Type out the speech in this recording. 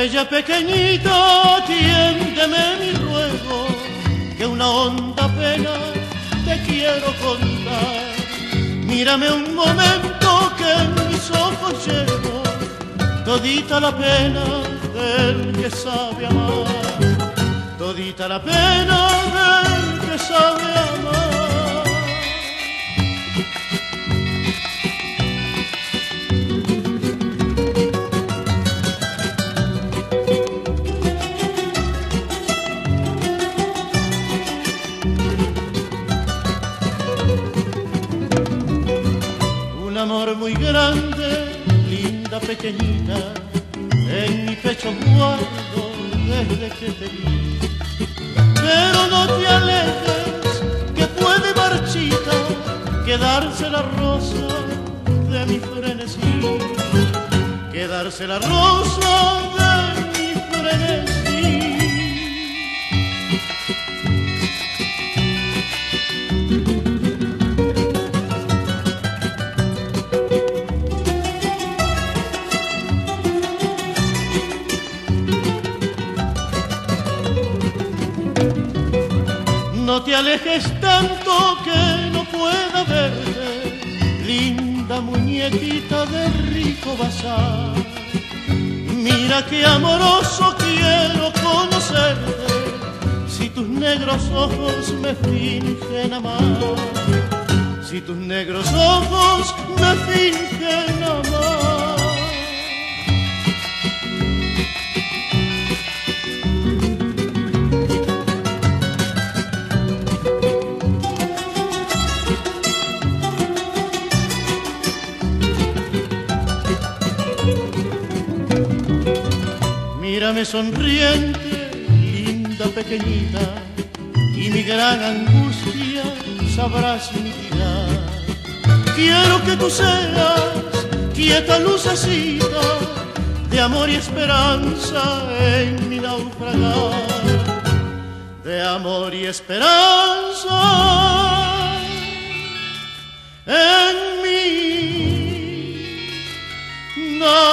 Bella pequeñita, tiéndeme mi ruego, que una honda pena te quiero contar. Mírame un momento que en mis ojos llevo todita la pena del que sabe amar, todita la pena del que sabe amar. Amor muy grande, linda pequeñita, en mi pecho guardo desde que te vi. Pero no te alejes, que puede marchita quedarse la rosa de mi frenesí, quedarse la rosa de mi frenesí. No te alejes tanto que no pueda verte, linda muñequita de rico bazar. Mira qué amoroso quiero conocerte, si tus negros ojos me fingen amar. Si tus negros ojos me fingen Mírame sonriente, linda pequeñita, y mi gran angustia sabrás mitigar. Quiero que tú seas quieta lucecita de amor y esperanza en mi naufragar. De amor y esperanza en mi naufragar.